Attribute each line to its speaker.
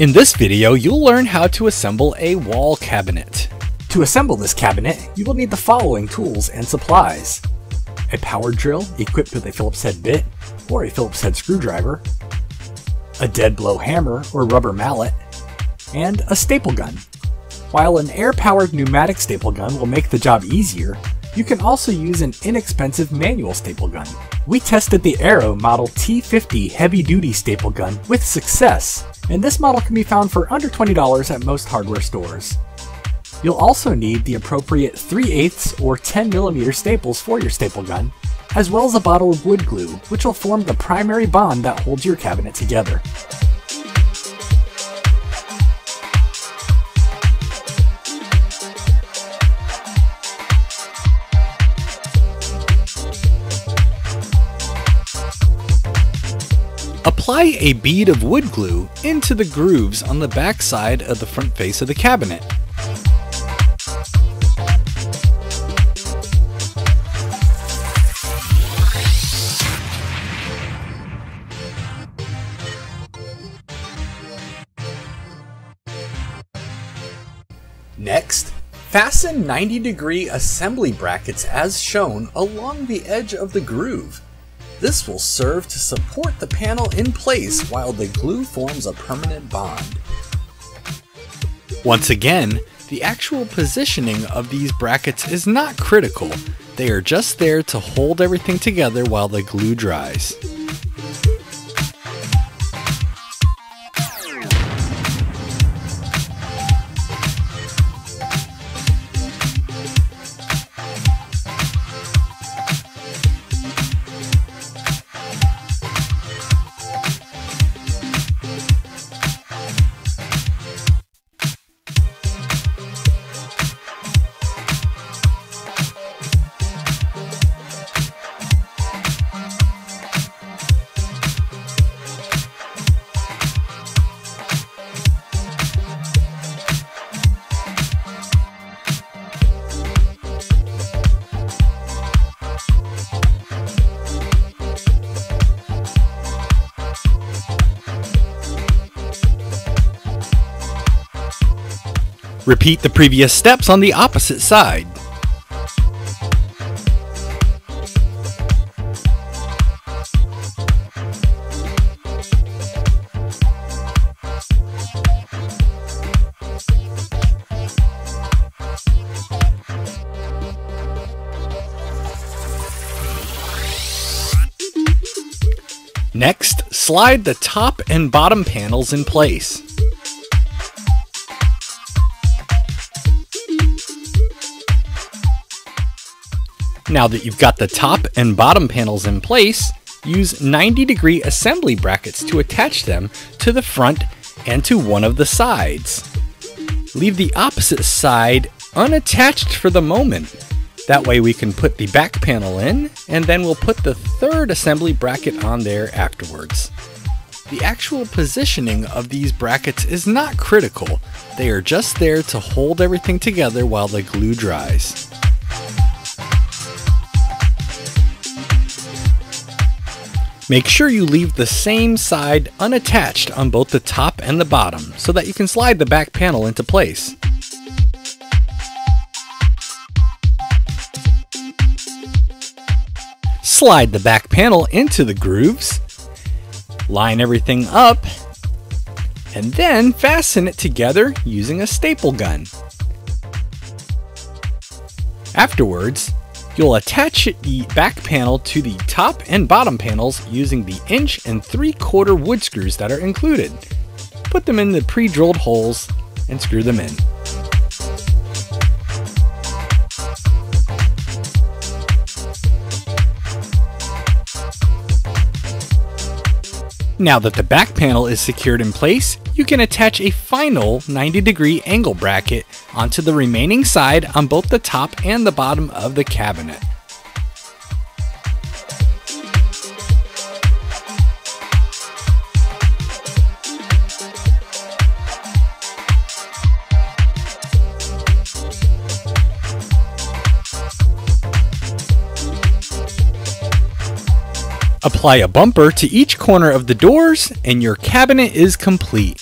Speaker 1: In this video, you'll learn how to assemble a wall cabinet.
Speaker 2: To assemble this cabinet, you will need the following tools and supplies. A power drill equipped with a Phillips head bit or a Phillips head screwdriver, a dead blow hammer or rubber mallet, and a staple gun. While an air-powered pneumatic staple gun will make the job easier, you can also use an inexpensive manual staple gun. We tested the Arrow Model T50 heavy-duty staple gun with success, and this model can be found for under $20 at most hardware stores. You'll also need the appropriate 3 8 or 10mm staples for your staple gun, as well as a bottle of wood glue, which will form the primary bond that holds your cabinet together.
Speaker 1: Apply a bead of wood glue into the grooves on the back side of the front face of the cabinet. Next, fasten 90 degree assembly brackets as shown along the edge of the groove. This will serve to support the panel in place while the glue forms a permanent bond. Once again, the actual positioning of these brackets is not critical. They are just there to hold everything together while the glue dries. Repeat the previous steps on the opposite side. Next, slide the top and bottom panels in place. Now that you've got the top and bottom panels in place, use 90 degree assembly brackets to attach them to the front and to one of the sides. Leave the opposite side unattached for the moment. That way we can put the back panel in and then we'll put the third assembly bracket on there afterwards. The actual positioning of these brackets is not critical. They are just there to hold everything together while the glue dries. Make sure you leave the same side unattached on both the top and the bottom so that you can slide the back panel into place. Slide the back panel into the grooves, line everything up, and then fasten it together using a staple gun. Afterwards, You'll attach the back panel to the top and bottom panels using the inch and 3 quarter wood screws that are included. Put them in the pre-drilled holes and screw them in. Now that the back panel is secured in place, you can attach a final 90 degree angle bracket onto the remaining side on both the top and the bottom of the cabinet. Apply a bumper to each corner of the doors and your cabinet is complete.